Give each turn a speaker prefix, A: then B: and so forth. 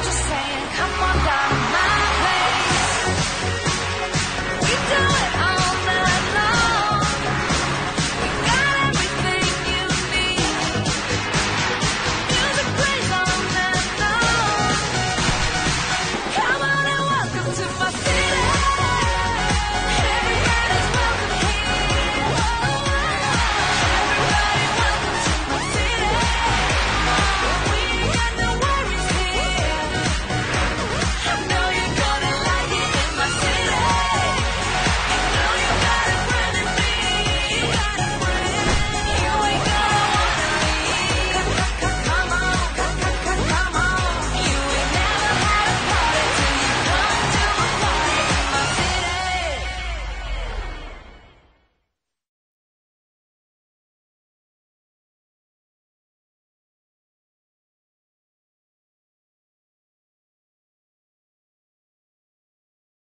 A: Just saying, come on.